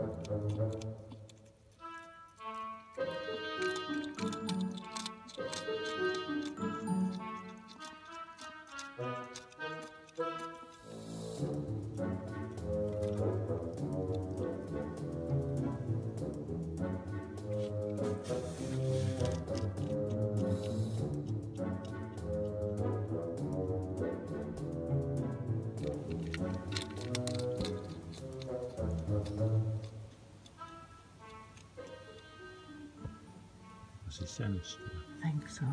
Thank you. because he sensed. I think so.